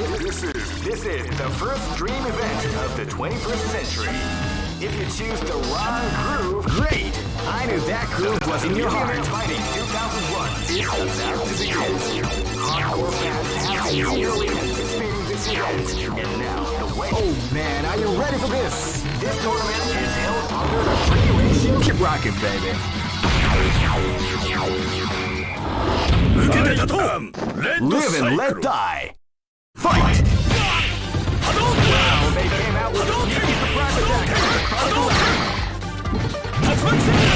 This is, this is the first dream event of the 21st century. If you choose the wrong groove, great! I knew that groove was in your heart. Fighting 2001 is about to begin. Hardcore fans have been eagerly anticipating this event, and now the. Oh man, are you ready for this? This tournament is held under the regulation. Keep rocking, baby. Live and let die. Fight! Wow, they came out with a private attack. Let's!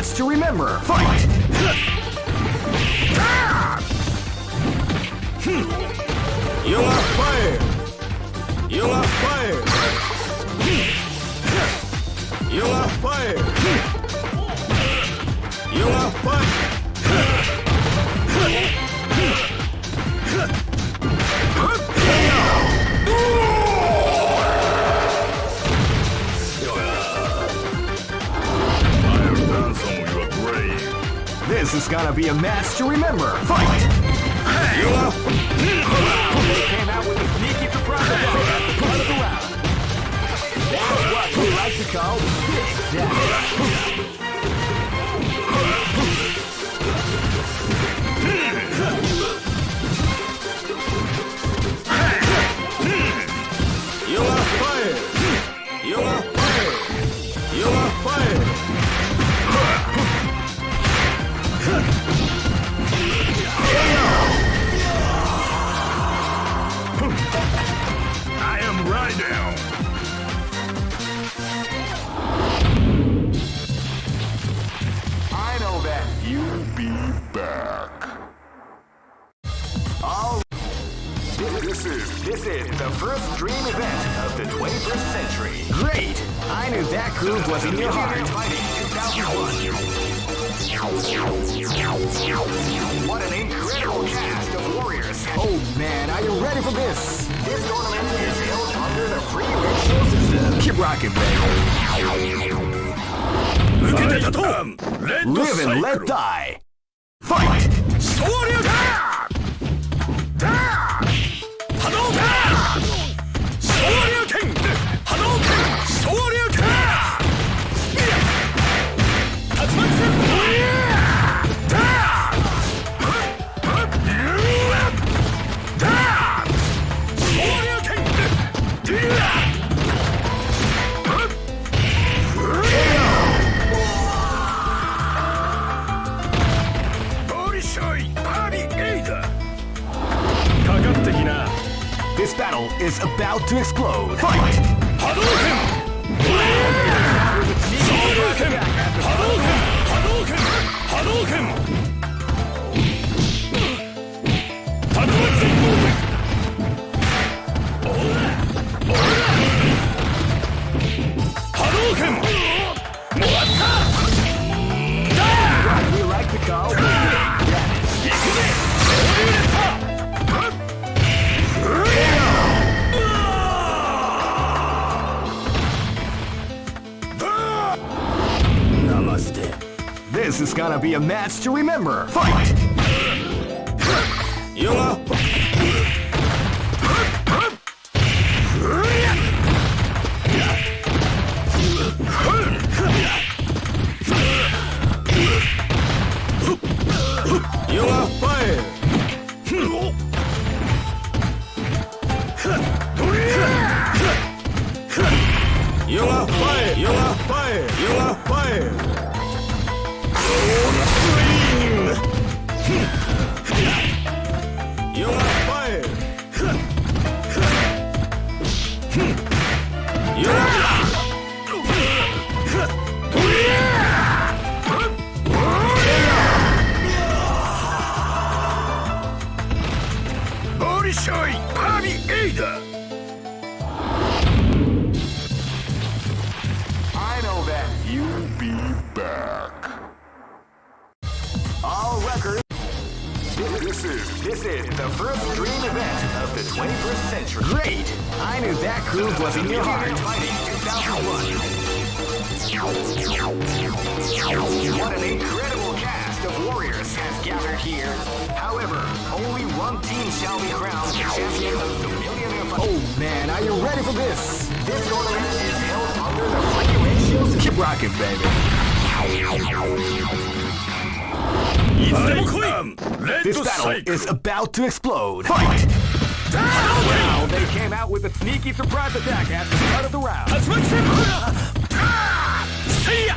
To remember. Fight! You gonna be a match to remember. Fight! You are They came out with a sneaky surprise at the start of the round. That's what we like to call big damage. All this, this is this is the first dream event of the 21st century. Great! I knew that groove was in your heart. Portal. This is gonna be a match to remember. Fight! You this is the first dream event of the 21st century. Great! I knew that groove was in your heart. What an incredible cast of warriors has gathered here. However, only one team shall be crowned the champion of the Millionaire Fight. Oh man, are you ready for this? This tournament is held under the ratio. Keep rocking, baby. Um, this battle is about to explode. Fight! Now they came out with a sneaky surprise attack at the start of the round. See ya!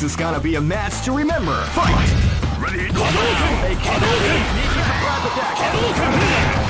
This is gonna be a match to remember. Fight! Ready? Hadouken! They can't. Hadouken! Hadouken! Hadouken!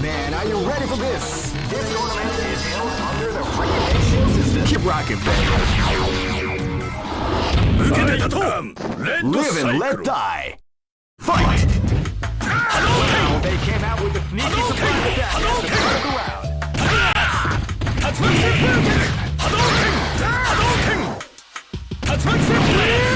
man, are you ready for this? This tournament is held under the freaking system. Keep rocking, baby. Live and let die. Fight! Well, they came out with a sneaky surprise attack as the. Hadouken! Hadouken! Hadouken! Hadouken!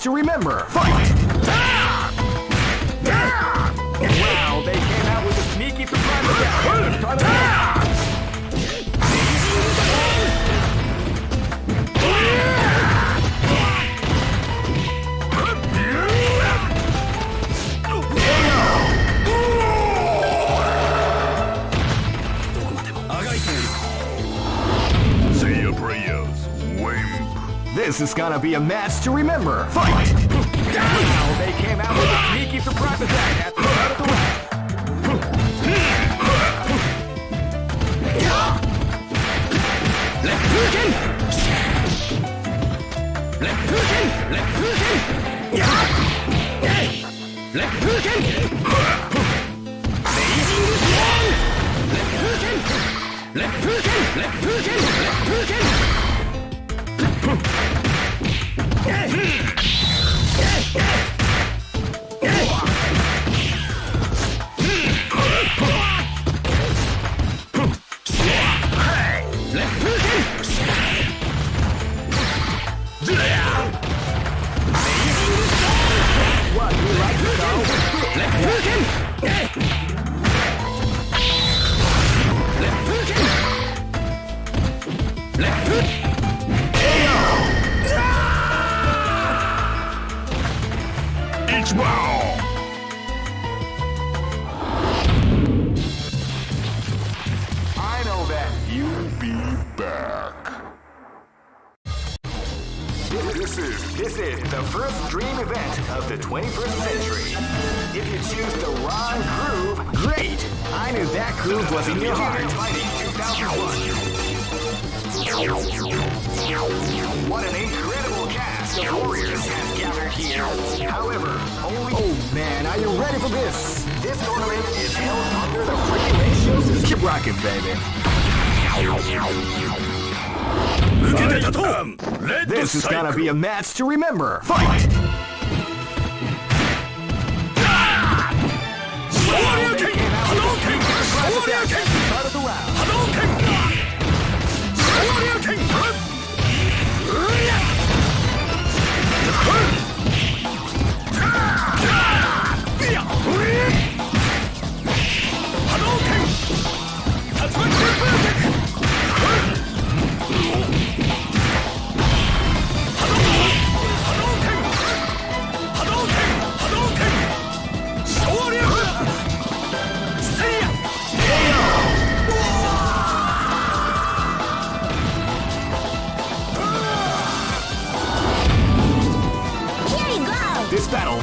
to remember. gonna be a match to remember. Fight! Now they came out with a sneaky surprise attack at the of the The Warriors have gathered here. However, only. Oh man, are you ready for this? This tournament is held under the regulations. Keep rocking, baby. Fight. This is gonna be a match to remember. Fight! Hadouken! Hadouken! Hadouken! 哼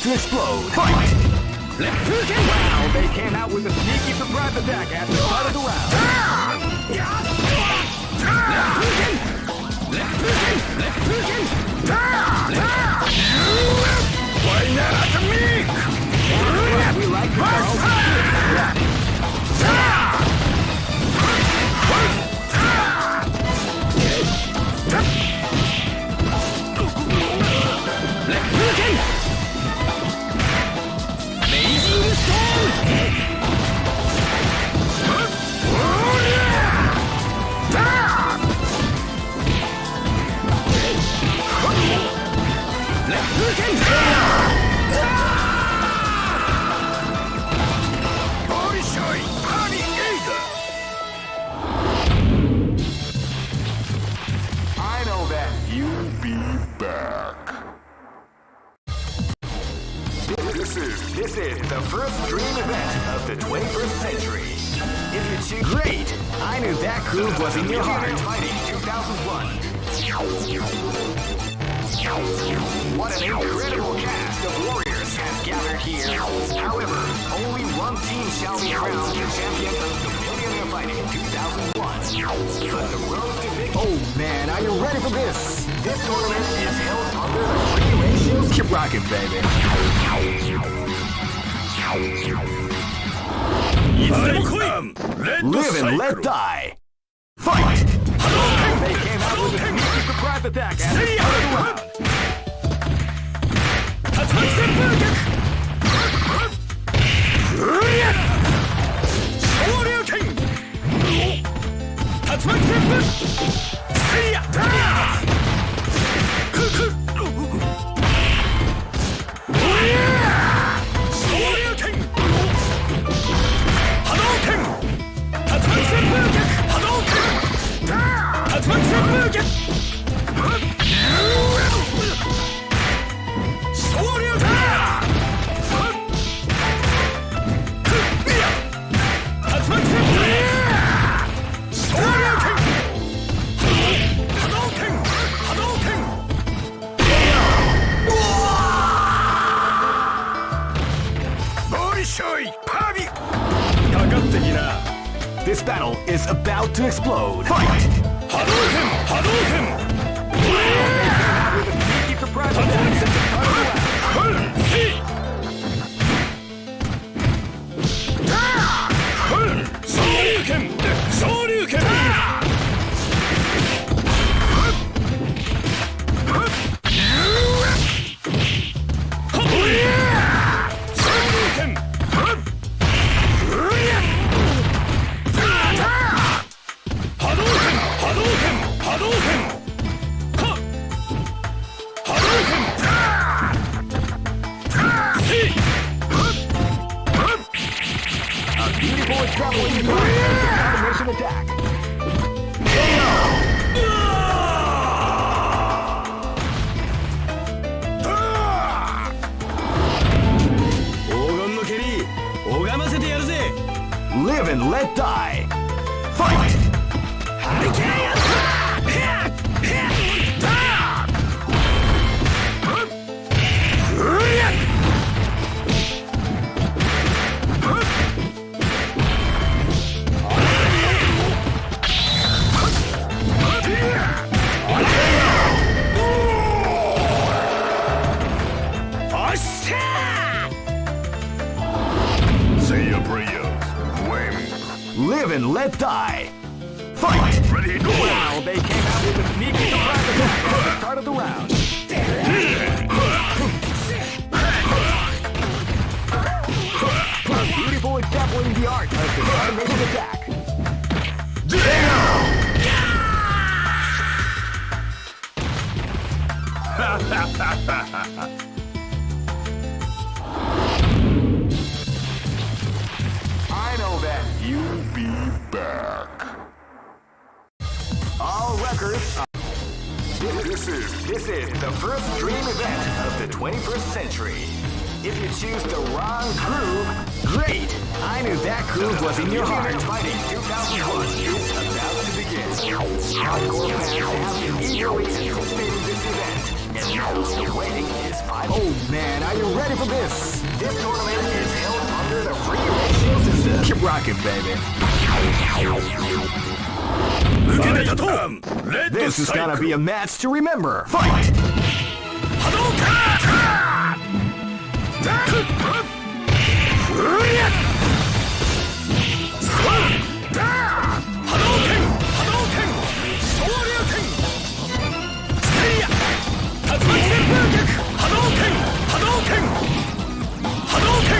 to explode. 21st century. If you choose great, I knew that groove was in your heart. Fighting 2001. What an incredible cast of warriors has gathered here. However, only one team shall be crowned the champion of the Millionaire Fighting 2001. But the road to victory. Oh man, are you ready for this? This tournament is held under the free. Keep rocking, baby. いつでも来いレッド Live サイ and ク let ル die. Fight! They came out with a sneaky surprise attack at the start of the round. 竜巻旋風脚ふりゃ昇竜拳竜巻旋風せいやだく And let die. Fight! ready, go. Wow, they came out with a sneaky surprise attack at the start of the round. A beautiful example in the art of the combination attack. I All records. Are... This, this is this is the first dream event of the 21st century. If you choose the wrong groove, great. I knew that groove was in your heart. Fighting 2001 is about to begin. Hardcore fans have been eagerly anticipating this event, and now the waiting is final. Oh man, are you ready for this? This tournament is held under the free ratio system. Keep rocking, baby. This is gonna be a match to remember. Fight! Hadouken! Hadouken! Hadouken! Hadouken!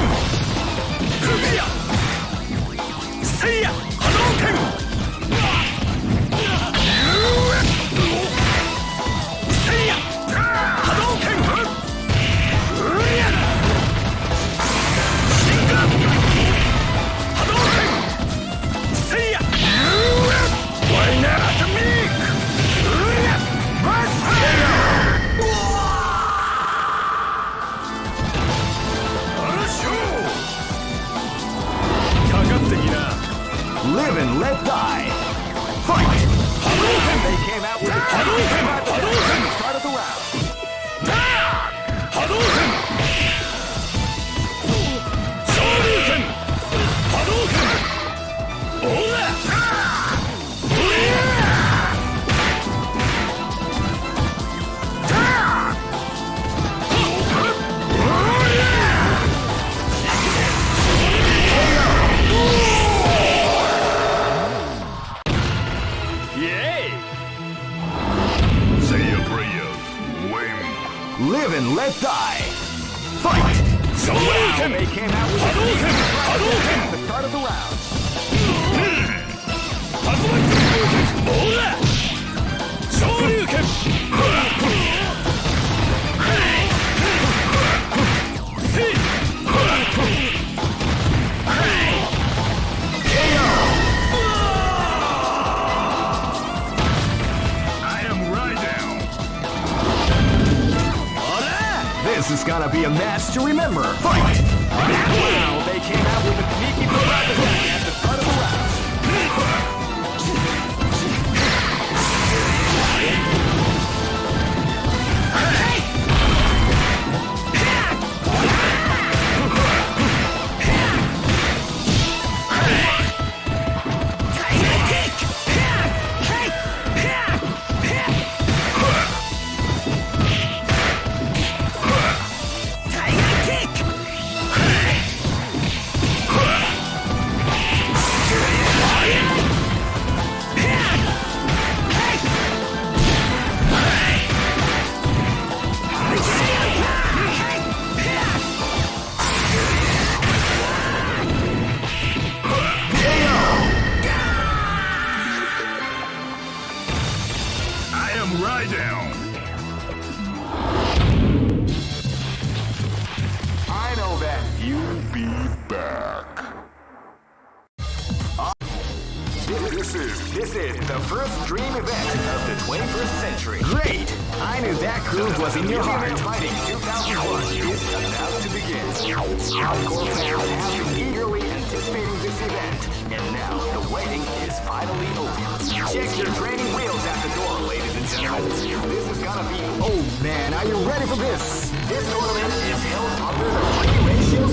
Remember,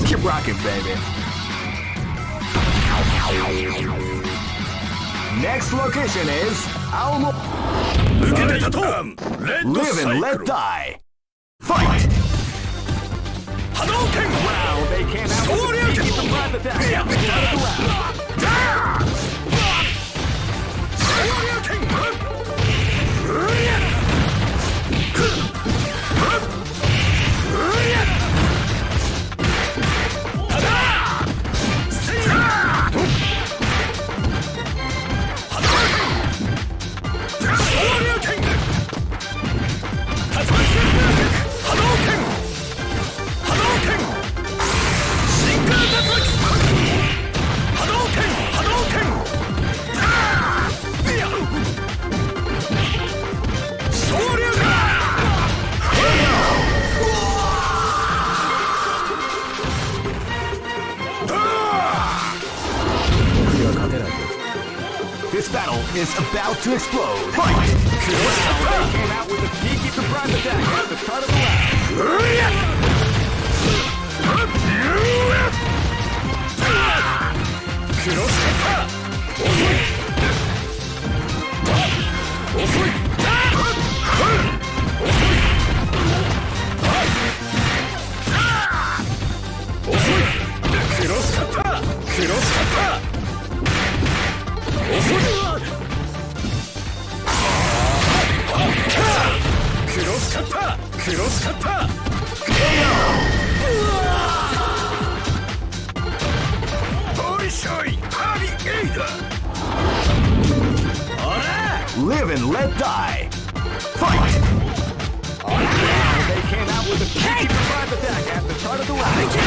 Keep rocking, baby. Next location is Almo. Live and let die. Fight! Hadouken! Wow, they a surprise attack. is about to explode. Fight! Came out with a sneaky surprise attack at the start of the round. Live and let die! Fight! They came out with a attack at the start of the round.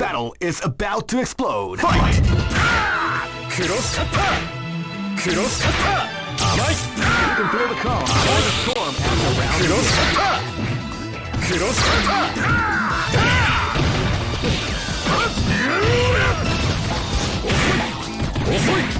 battle is about to explode. Fight! Cross kata! Cross! Amai! You can feel the calm, feel the storm as the round Cross kata! Cross kata! Osoi! Osoi!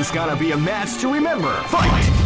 It's is gonna be a match to remember. Fight!